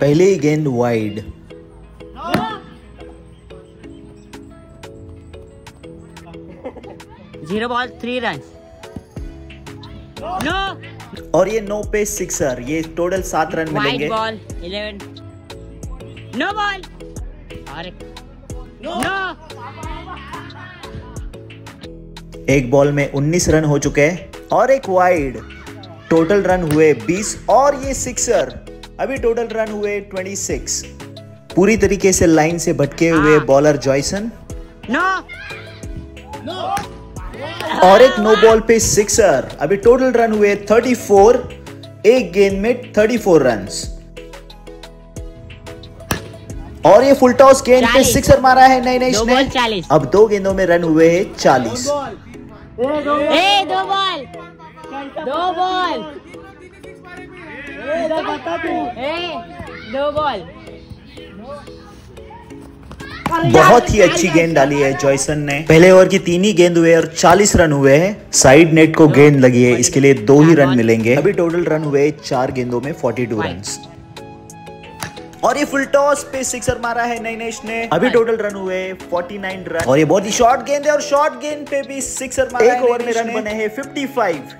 पहले ही गेंद wide zero ball three run no और ये नो पे सिक्सर ये टोटल सात रन मिलेंगे। बॉल इलेवन नो बॉल और नो एक बॉल में 19 रन हो चुके हैं और एक वाइड टोटल रन हुए 20 और ये सिक्सर अभी टोटल रन हुए 26 पूरी तरीके से लाइन से भटके हुए। बॉलर जॉयसन नो और एक नो बॉल पे सिक्सर अभी टोटल रन हुए 34 एक गेंद में 34 रन और ये फुल टॉस गेंद पे सिक्सर मारा है। नई दो ने बॉल 40 अब दो गेंदों में रन हुए हैं चालीस। दो बॉल दो बॉल ए दो बॉल। बहुत ही अच्छी गेंद डाली है जॉयसन ने। पहले ओवर की तीन ही गेंद हुए और 40 रन हुए हैं। साइड नेट को गेंद लगी है इसके लिए दो ही रन मिलेंगे। अभी टोटल रन हुए चार गेंदों में 42 रन और ये फुल टॉस पे सिक्सर मारा है नैनेश ने। अभी टोटल रन हुए 49 रन और ये बहुत ही शॉर्ट गेंद है और शॉर्ट गेंद पे भी सिक्सर मारा एक ओवर में रन बने हैं 55